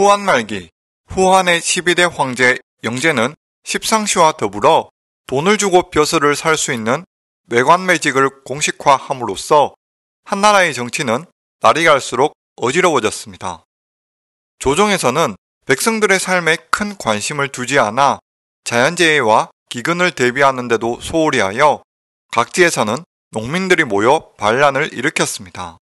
후한 말기 후한의 12대 황제 영제는 십상시와 더불어 돈을 주고 벼슬을 살 수 있는 외관매직을 공식화함으로써 한나라의 정치는 날이 갈수록 어지러워졌습니다. 조정에서는 백성들의 삶에 큰 관심을 두지 않아 자연재해와 기근을 대비하는데도 소홀히 하여 각지에서는 농민들이 모여 반란을 일으켰습니다.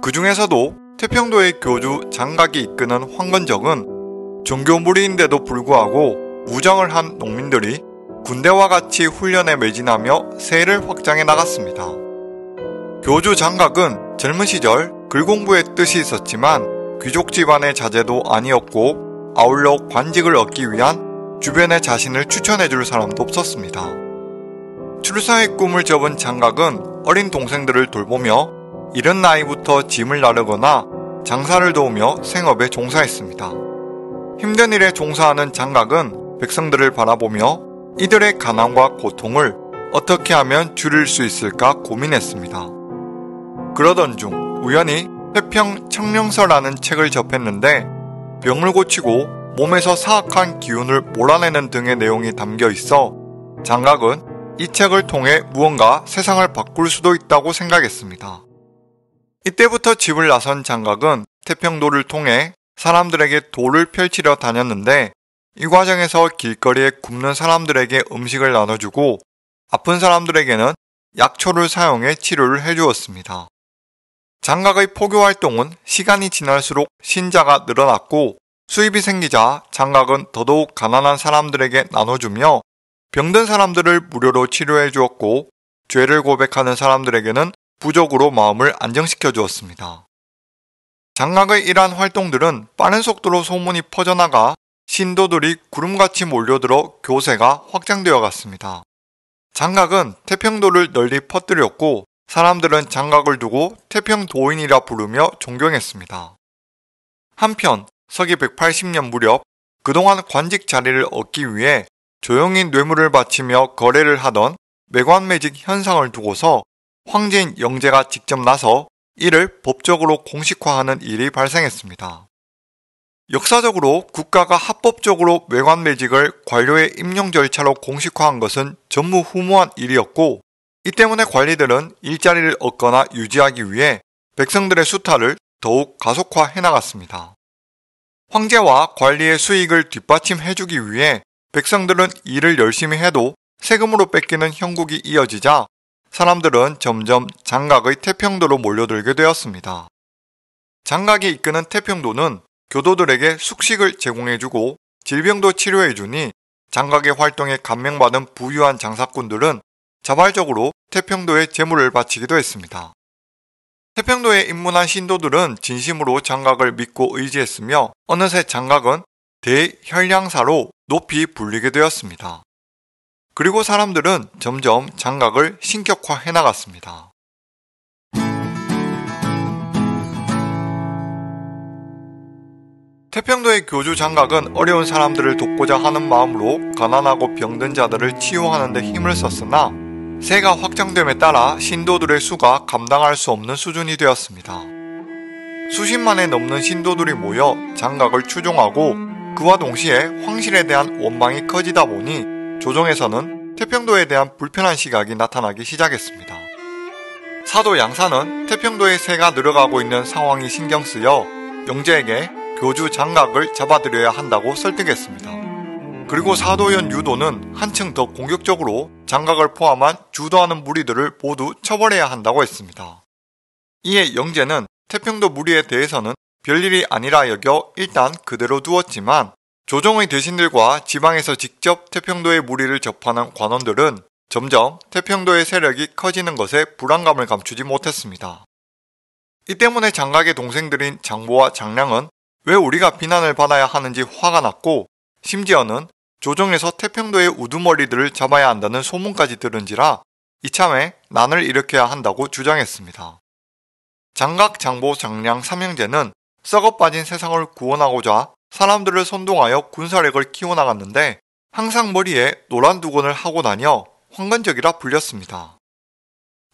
그 중에서도 태평도의 교주 장각이 이끄는 황건적은 종교무리인데도 불구하고 무장을 한 농민들이 군대와 같이 훈련에 매진하며 세를 확장해 나갔습니다. 교주 장각은 젊은 시절 글공부에 뜻이 있었지만 귀족 집안의 자제도 아니었고 아울러 관직을 얻기 위한 주변의 자신을 추천해 줄 사람도 없었습니다. 출사의 꿈을 접은 장각은 어린 동생들을 돌보며 이른 나이부터 짐을 나르거나 장사를 도우며 생업에 종사했습니다. 힘든 일에 종사하는 장각은 백성들을 바라보며 이들의 가난과 고통을 어떻게 하면 줄일 수 있을까 고민했습니다. 그러던 중 우연히 태평 청령서라는 책을 접했는데 병을 고치고 몸에서 사악한 기운을 몰아내는 등의 내용이 담겨 있어 장각은 이 책을 통해 무언가 세상을 바꿀 수도 있다고 생각했습니다. 이때부터 집을 나선 장각은 태평도를 통해 사람들에게 도를 펼치려 다녔는데 이 과정에서 길거리에 굶는 사람들에게 음식을 나눠주고 아픈 사람들에게는 약초를 사용해 치료를 해주었습니다. 장각의 포교 활동은 시간이 지날수록 신자가 늘어났고 수입이 생기자 장각은 더더욱 가난한 사람들에게 나눠주며 병든 사람들을 무료로 치료해 주었고 죄를 고백하는 사람들에게는 부적으로 마음을 안정시켜 주었습니다. 장각의 이러한 활동들은 빠른 속도로 소문이 퍼져나가 신도들이 구름같이 몰려들어 교세가 확장되어 갔습니다. 장각은 태평도를 널리 퍼뜨렸고 사람들은 장각을 두고 태평도인이라 부르며 존경했습니다. 한편 서기 180년 무렵 그동안 관직 자리를 얻기 위해 조용히 뇌물을 바치며 거래를 하던 매관매직 현상을 두고서 황제인 영제가 직접 나서 이를 법적으로 공식화하는 일이 발생했습니다. 역사적으로 국가가 합법적으로 외관 매직을 관료의 임용 절차로 공식화한 것은 전무후무한 일이었고 이 때문에 관리들은 일자리를 얻거나 유지하기 위해 백성들의 수탈을 더욱 가속화해 나갔습니다. 황제와 관리의 수익을 뒷받침해주기 위해 백성들은 일을 열심히 해도 세금으로 뺏기는 형국이 이어지자 사람들은 점점 장각의 태평도로 몰려들게 되었습니다. 장각이 이끄는 태평도는 교도들에게 숙식을 제공해주고 질병도 치료해주니 장각의 활동에 감명받은 부유한 장사꾼들은 자발적으로 태평도에 재물을 바치기도 했습니다. 태평도에 입문한 신도들은 진심으로 장각을 믿고 의지했으며 어느새 장각은 대혈량사로 높이 불리게 되었습니다. 그리고 사람들은 점점 장각을 신격화해 나갔습니다. 태평도의 교주 장각은 어려운 사람들을 돕고자 하는 마음으로 가난하고 병든 자들을 치유하는 데 힘을 썼으나 세가 확장됨에 따라 신도들의 수가 감당할 수 없는 수준이 되었습니다. 수십만에 넘는 신도들이 모여 장각을 추종하고 그와 동시에 황실에 대한 원망이 커지다 보니 조정에서는 태평도에 대한 불편한 시각이 나타나기 시작했습니다. 사도 양사는 태평도의 세가 늘어가고 있는 상황이 신경 쓰여 영제에게 교주 장각을 잡아들여야 한다고 설득했습니다. 그리고 사도연 유도는 한층 더 공격적으로 장각을 포함한 주도하는 무리들을 모두 처벌해야 한다고 했습니다. 이에 영제는 태평도 무리에 대해서는 별일이 아니라 여겨 일단 그대로 두었지만 조정의 대신들과 지방에서 직접 태평도의 무리를 접하는 관원들은 점점 태평도의 세력이 커지는 것에 불안감을 감추지 못했습니다. 이 때문에 장각의 동생들인 장보와 장량은 왜 우리가 비난을 받아야 하는지 화가 났고 심지어는 조정에서 태평도의 우두머리들을 잡아야 한다는 소문까지 들은지라 이참에 난을 일으켜야 한다고 주장했습니다. 장각, 장보, 장량, 삼형제는 썩어 빠진 세상을 구원하고자 사람들을 선동하여 군사력을 키워나갔는데 항상 머리에 노란 두건을 하고 다녀 황건적이라 불렸습니다.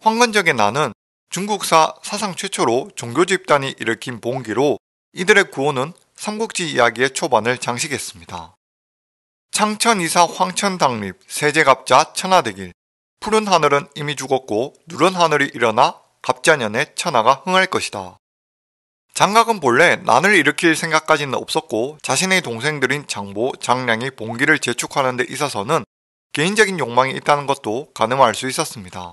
황건적의 난은 중국사 사상 최초로 종교 집단이 일으킨 봉기로 이들의 구호는 삼국지 이야기의 초반을 장식했습니다. 창천이사 황천당립 세제갑자 천하대길 푸른 하늘은 이미 죽었고 누런 하늘이 일어나 갑자년에 천하가 흥할 것이다. 장각은 본래 난을 일으킬 생각까지는 없었고 자신의 동생들인 장보, 장량이 봉기를 재촉하는 데 있어서는 개인적인 욕망이 있다는 것도 가늠할 수 있었습니다.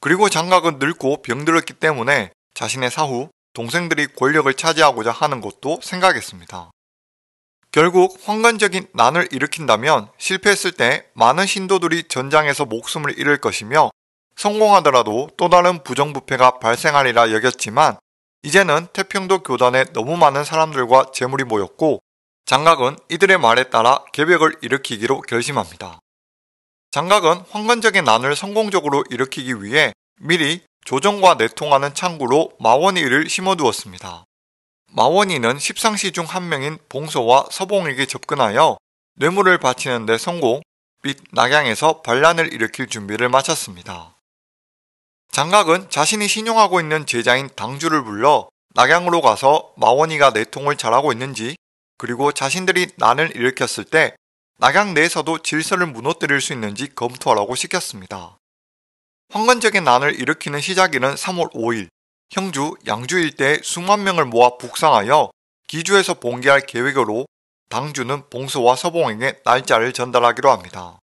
그리고 장각은 늙고 병들었기 때문에 자신의 사후 동생들이 권력을 차지하고자 하는 것도 생각했습니다. 결국 황건적인 난을 일으킨다면 실패했을 때 많은 신도들이 전장에서 목숨을 잃을 것이며 성공하더라도 또 다른 부정부패가 발생하리라 여겼지만 이제는 태평도 교단에 너무 많은 사람들과 재물이 모였고 장각은 이들의 말에 따라 개벽을 일으키기로 결심합니다. 장각은 황건적인 난을 성공적으로 일으키기 위해 미리 조정과 내통하는 창구로 마원이를 심어두었습니다. 마원이는 십상시 중 한 명인 봉소와 서봉에게 접근하여 뇌물을 바치는 데 성공, 빛 낙양에서 반란을 일으킬 준비를 마쳤습니다. 장각은 자신이 신용하고 있는 제자인 당주를 불러 낙양으로 가서 마원이가 내통을 잘하고 있는지 그리고 자신들이 난을 일으켰을 때 낙양 내에서도 질서를 무너뜨릴 수 있는지 검토하라고 시켰습니다. 황건적인 난을 일으키는 시작일은 3월 5일 형주, 양주 일대에 수만 명을 모아 북상하여 기주에서 봉기할 계획으로 당주는 봉수와 서봉에게 날짜를 전달하기로 합니다.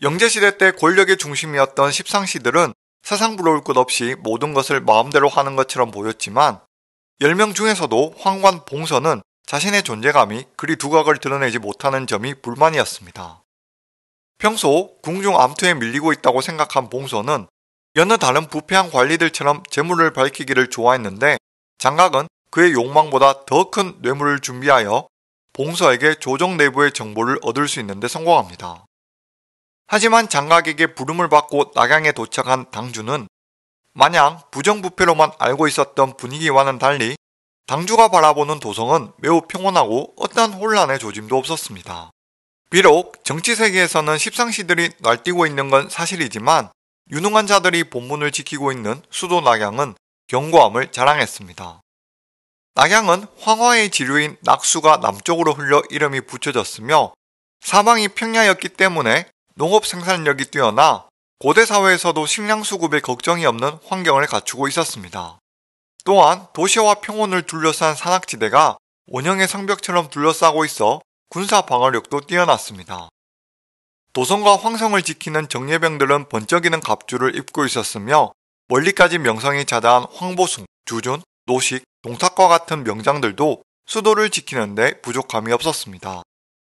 영제시대 때 권력의 중심이었던 십상시들은 세상 부러울 것 없이 모든 것을 마음대로 하는 것처럼 보였지만 10명 중에서도 황관 봉서는 자신의 존재감이 그리 두각을 드러내지 못하는 점이 불만이었습니다. 평소 궁중 암투에 밀리고 있다고 생각한 봉서는 여느 다른 부패한 관리들처럼 재물을 밝히기를 좋아했는데 장각은 그의 욕망보다 더 큰 뇌물을 준비하여 봉서에게 조정 내부의 정보를 얻을 수 있는데 성공합니다. 하지만 장각에게 부름을 받고 낙양에 도착한 당주는 마냥 부정부패로만 알고 있었던 분위기와는 달리 당주가 바라보는 도성은 매우 평온하고 어떠한 혼란의 조짐도 없었습니다. 비록 정치 세계에서는 십상시들이 날뛰고 있는 건 사실이지만 유능한 자들이 본문을 지키고 있는 수도 낙양은 견고함을 자랑했습니다. 낙양은 황화의 지류인 낙수가 남쪽으로 흘러 이름이 붙여졌으며 사방이 평야였기 때문에 농업 생산력이 뛰어나 고대 사회에서도 식량 수급에 걱정이 없는 환경을 갖추고 있었습니다. 또한 도시와 평원을 둘러싼 산악지대가 원형의 성벽처럼 둘러싸고 있어 군사 방어력도 뛰어났습니다. 도성과 황성을 지키는 정예병들은 번쩍이는 갑주를 입고 있었으며 멀리까지 명성이 자자한 황보숭, 주준, 노식, 동탁과 같은 명장들도 수도를 지키는데 부족함이 없었습니다.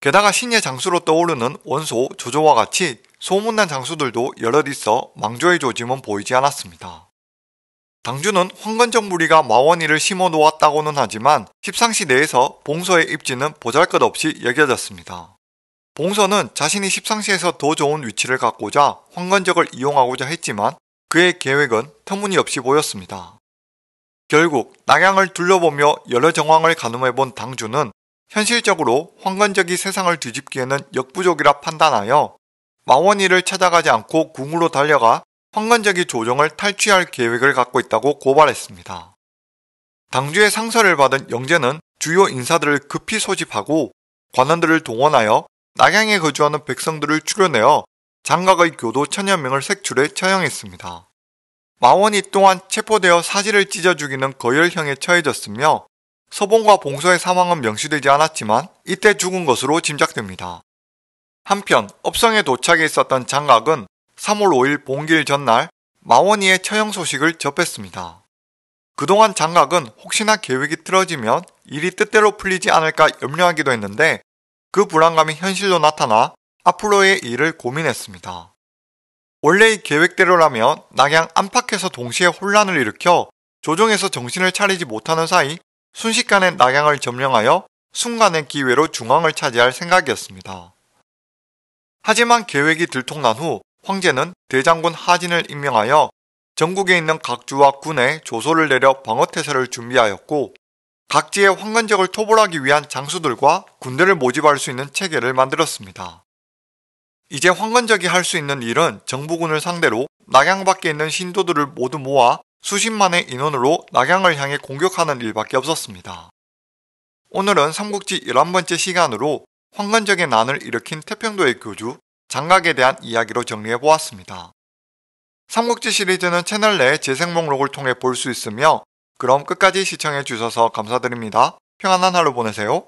게다가 신의 장수로 떠오르는 원소, 조조와 같이 소문난 장수들도 여럿 있어 망조의 조짐은 보이지 않았습니다. 당주는 황건적 무리가 마원이를 심어 놓았다고는 하지만 십상시 내에서 봉서의 입지는 보잘것없이 여겨졌습니다. 봉서는 자신이 십상시에서 더 좋은 위치를 갖고자 황건적을 이용하고자 했지만 그의 계획은 터무니없이 보였습니다. 결국 낙양을 둘러보며 여러 정황을 가늠해본 당주는 현실적으로 황건적이 세상을 뒤집기에는 역부족이라 판단하여 마원이를 찾아가지 않고 궁으로 달려가 황건적이 조정을 탈취할 계획을 갖고 있다고 고발했습니다. 당주의 상서를 받은 영재는 주요 인사들을 급히 소집하고 관원들을 동원하여 낙양에 거주하는 백성들을 추려내어 장각의 교도 천여 명을 색출해 처형했습니다. 마원이 또한 체포되어 사지를 찢어 죽이는 거열형에 처해졌으며 서봉과 봉서의 사망은 명시되지 않았지만 이때 죽은 것으로 짐작됩니다. 한편 업성에 도착해 있었던 장각은 3월 5일 봉길 전날 마원이의 처형 소식을 접했습니다. 그동안 장각은 혹시나 계획이 틀어지면 일이 뜻대로 풀리지 않을까 염려하기도 했는데 그 불안감이 현실로 나타나 앞으로의 일을 고민했습니다. 원래의 계획대로라면 낙양 안팎에서 동시에 혼란을 일으켜 조정에서 정신을 차리지 못하는 사이 순식간에 낙양을 점령하여 순간의 기회로 중앙을 차지할 생각이었습니다. 하지만 계획이 들통난 후 황제는 대장군 하진을 임명하여 전국에 있는 각주와 군에 조소를 내려 방어태세를 준비하였고 각지의 황건적을 토벌하기 위한 장수들과 군대를 모집할 수 있는 체계를 만들었습니다. 이제 황건적이 할 수 있는 일은 정부군을 상대로 낙양 밖에 있는 신도들을 모두 모아 수십만의 인원으로 낙양을 향해 공격하는 일밖에 없었습니다. 오늘은 삼국지 11번째 시간으로 황건적의 난을 일으킨 태평도의 교주 장각에 대한 이야기로 정리해 보았습니다. 삼국지 시리즈는 채널 내 재생 목록을 통해 볼 수 있으며 그럼 끝까지 시청해 주셔서 감사드립니다. 평안한 하루 보내세요.